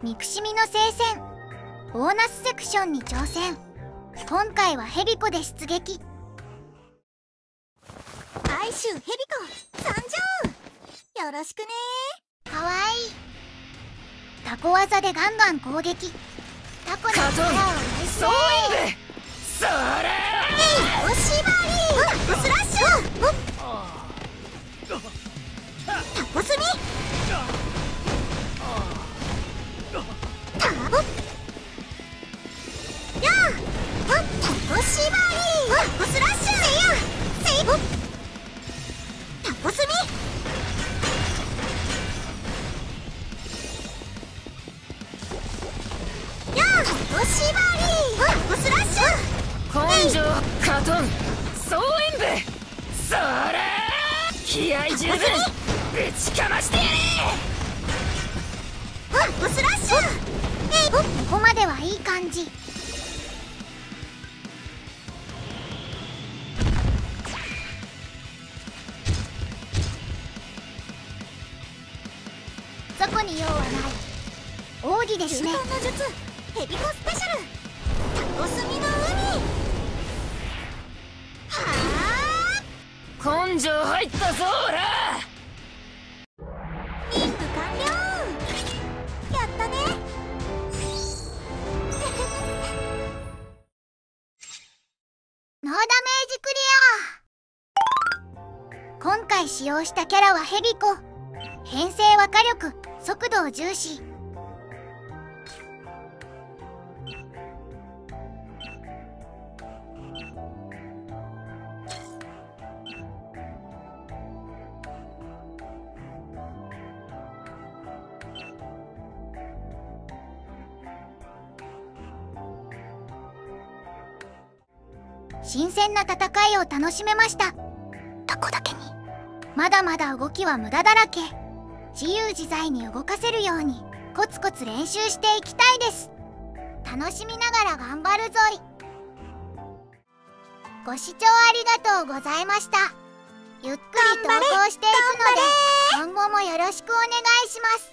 憎しみの聖戦。ボーナスセクションに挑戦。今回はヘビコで出撃。哀愁ヘビコ参上よろしくね。かわいい。タコ技でガンガン攻撃。タコの力をュ根性カトン総演武それ。気合十分。ぶちかましてやれ。うんスラッシュえここまではいい感じそこに用はない奥義ですねの術ヘビコスペシャルタコスミの海入ったぞオラ任務完了！やったね！ノーダメージクリア！今回使用したキャラはヘビコ編成は火力速度を重視。新鮮な戦いを楽しめました。タコだけに。まだまだ動きは無駄だらけ。自由自在に動かせるようにコツコツ練習していきたいです。楽しみながら頑張るぞい。ご視聴ありがとうございました。ゆっくり投稿していくので今後もよろしくお願いします